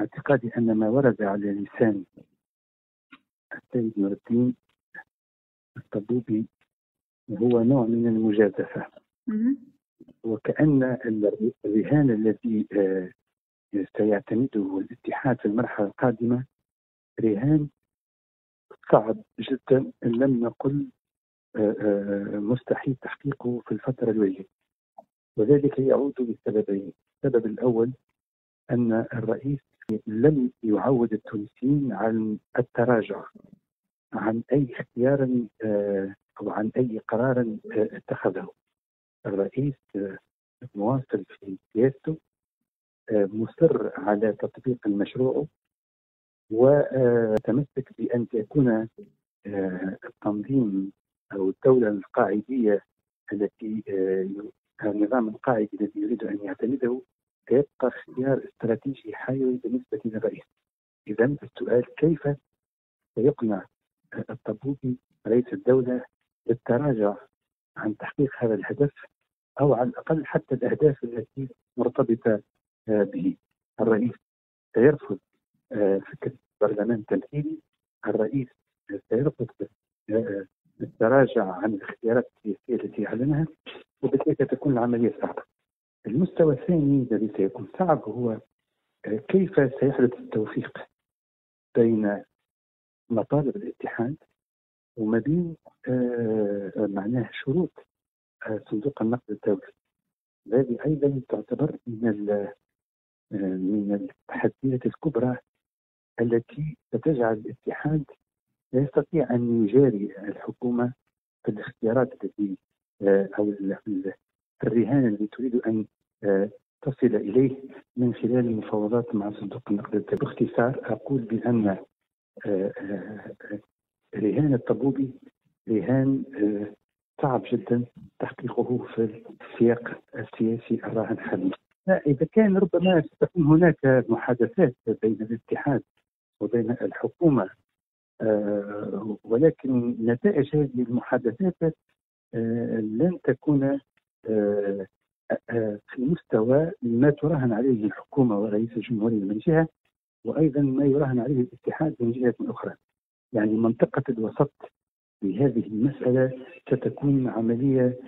اعتقادي أن ما ورد على لسان السيد نور الدين الطبوبي هو نوع من المجازفة وكأن الرهان الذي آه، سيعتمده الاتحاد في المرحلة القادمة رهان صعب جدا إن لم نقل آه، آه، مستحيل تحقيقه في الفترة الوجيه وذلك يعود لسببين. السبب الأول أن الرئيس لم يعود التونسيين عن التراجع عن أي اختيار آه، أو عن أي قرار اتخذه. الرئيس مواصل في سياسته مصر على تطبيق المشروع وتمسك بأن تكون التنظيم أو الدولة القاعدية التي آه، النظام القاعدي الذي يريد أن يعتمده سيبقى اختيار استراتيجي حيوي بالنسبة للرئيس. إذا السؤال كيف سيقنع الطبوبي رئيس الدولة بالتراجع عن تحقيق هذا الهدف أو على الأقل حتى الأهداف التي مرتبطة به؟ الرئيس سيرفض فكرة برلمان تمثيلي الرئيس سيرفض التراجع عن الاختيارات السياسية التي أعلنها وبالتالي تكون العملية صعبه. المستوى الثاني الذي سيكون صعب هو آه، كيف سيحدث التوفيق بين مطالب الاتحاد وما بين آه، معناه شروط آه، صندوق النقد الدولي. هذه أيضا تعتبر من من التحديات الكبرى التي ستجعل الاتحاد لا يستطيع أن يجاري الحكومة في الاختيارات التي أو الرهان الذي تريد أن آه، تصل إليه من خلال المفاوضات مع صندوق النقد. باختصار أقول بأن آه، رهان الطبوبي رهان صعب جدا تحقيقه في السياق السياسي الراهن حاليا إذا كان ربما ستكون هناك محادثات بين الاتحاد وبين الحكومة آه، ولكن نتائج هذه المحادثات آه، لن تكون آه، في مستوى ما تراهن عليه الحكومة ورئيس الجمهورية من جهة وأيضا ما يراهن عليه الاتحاد من جهة أخرى. يعني منطقة الوسط في هذه المسألة ستكون عملية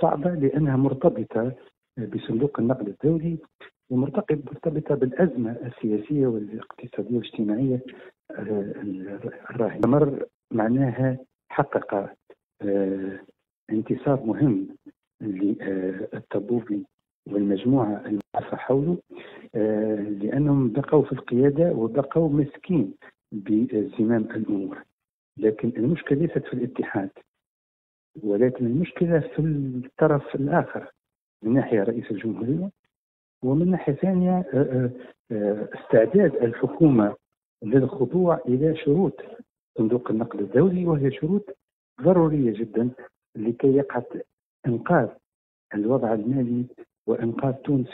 صعبة لأنها مرتبطة بصندوق النقد الدولي ومرتبطة بالأزمة السياسية والاقتصادية والاجتماعية الراهنه مر معناها حقق آه، انتصار مهم للطبوبي والمجموعة المعرفه حوله آه، لأنهم بقوا في القيادة وبقوا مسكين بزمام الأمور. لكن المشكلة ليست في الاتحاد ولكن المشكلة في الطرف الآخر من ناحية رئيس الجمهورية ومن ناحية ثانية آه، استعداد الحكومة للخضوع إلى شروط صندوق النقد الدولي وهي شروط ضرورية جدا لكي يقع إنقاذ الوضع المالي وإنقاذ تونس